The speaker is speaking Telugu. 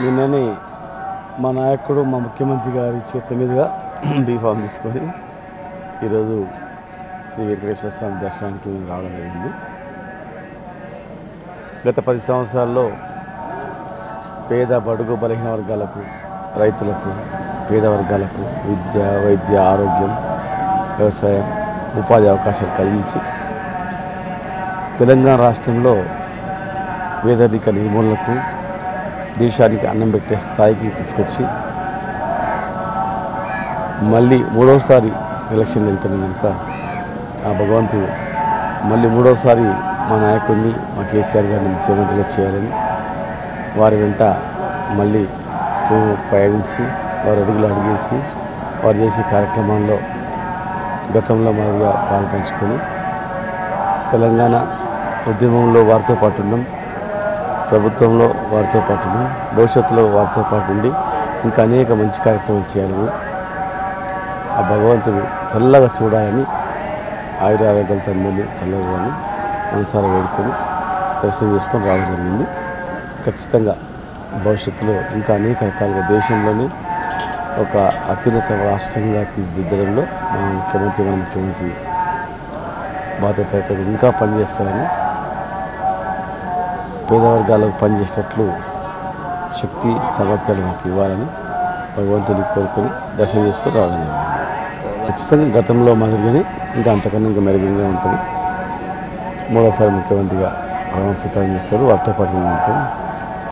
నిన్ననే మా నాయకుడు మా ముఖ్యమంత్రి గారి చేతుల మీదుగా బీఫామ్ తీసుకొని ఈరోజు శ్రీ వెంకటేశ్వర స్వామి దర్శనానికి రావడం జరిగింది. గత పది సంవత్సరాల్లో పేద బడుగు బలహీన వర్గాలకు రైతులకు పేద వర్గాలకు విద్య వైద్య ఆరోగ్యం వ్యవసాయం ఉపాధి అవకాశాలు కలిగించి తెలంగాణ రాష్ట్రంలో పేదరిక నిర్మూలనకు దేశానికి అన్నం పెట్టే స్థాయికి తీసుకొచ్చి మళ్ళీ మూడవసారి ఎలక్షన్ వెళ్తున్నాం కనుక ఆ భగవంతుడు మళ్ళీ మూడవసారి మా నాయకుడిని మా కేసీఆర్ గారిని ముఖ్యమంత్రిగా చేయాలని వారి వెంట మళ్ళీ మేము ప్రయాణించి వారి అడుగులు అడిగేసి వారు చేసే కార్యక్రమాల్లో గతంలో మాదిరిగా పాల్పంచుకొని తెలంగాణ ఉద్యమంలో వారితో పాటు ఉన్నాం ప్రభుత్వంలో వారితో పాటు భవిష్యత్తులో వారితో పాటు ఉండి ఇంకా అనేక మంచి కార్యక్రమాలు చేయాలని ఆ భగవంతుడు చల్లగా చూడాలని ఆయురారోగ్యాలతో అందరినీ చల్లగా మనసారా వేడుకొని దర్శనం చేసుకొని రావడం జరిగింది. ఖచ్చితంగా భవిష్యత్తులో ఇంకా అనేక రకాలుగా దేశంలోనే ఒక అత్యున్నత రాష్ట్రంగా తీర్చిదిద్దడంలో మా ముఖ్యమంత్రి మన ముఖ్యమంత్రి బాధ్యత ఇంకా పనిచేస్తారని పేదవర్గాలకు పనిచేసేటట్లు శక్తి సామర్థ్యాలు మాకు ఇవ్వాలని భగవంతుని కోరుకొని దర్శనం చేసుకొని రావడం ఖచ్చితంగా గతంలో మాదిరిగానే ఇంకా అంతకన్నా ఇంకా మెరుగ్గా ఉంటుంది. మూడోసారి ముఖ్యమంత్రిగా ప్రమాణ స్వీకారం చేస్తారు. వారితో పాటు ఉంటాం.